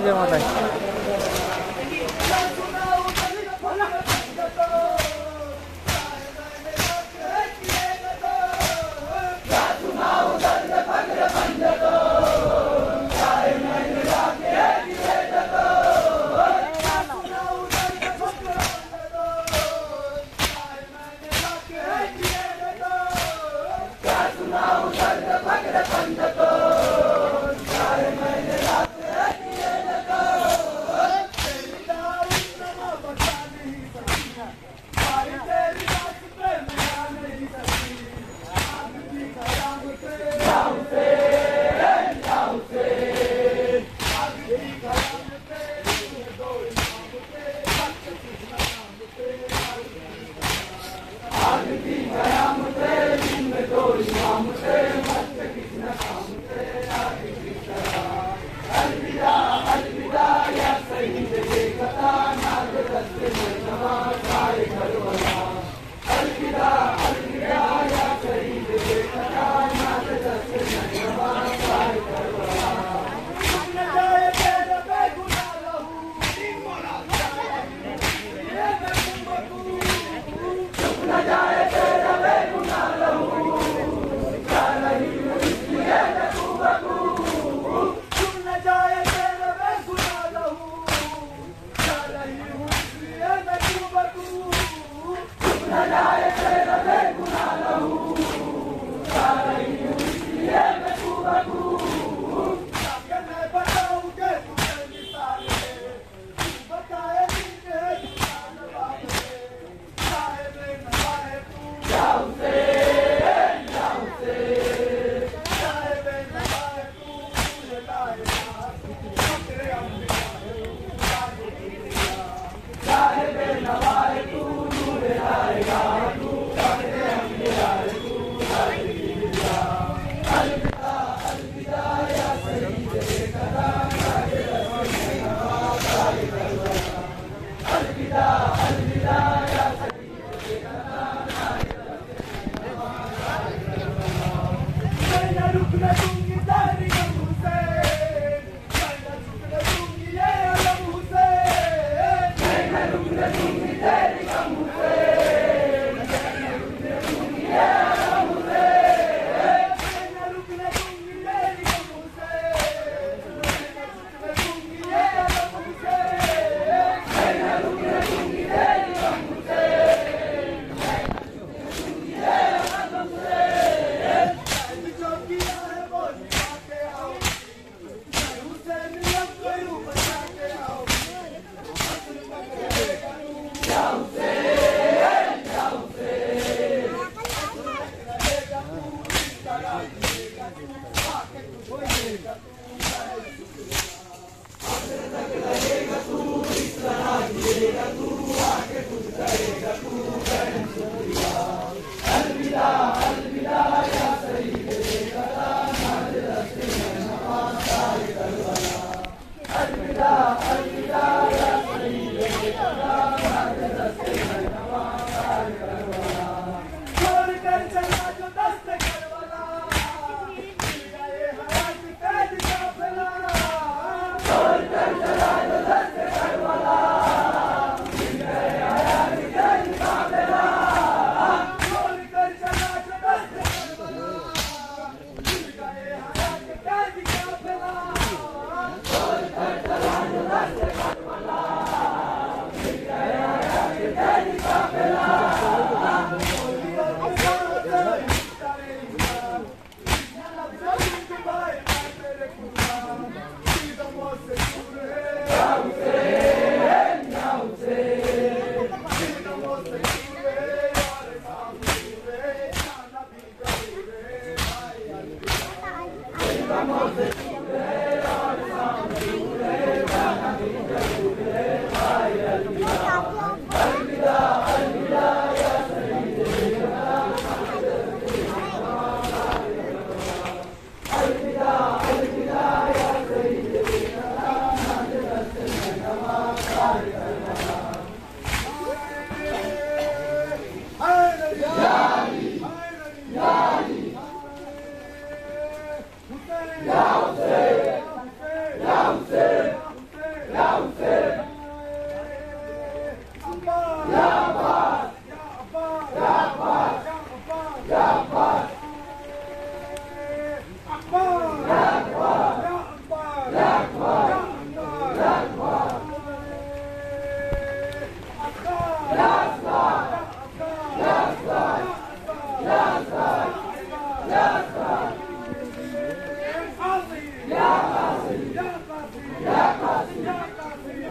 নিজের মাথায়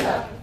Yeah.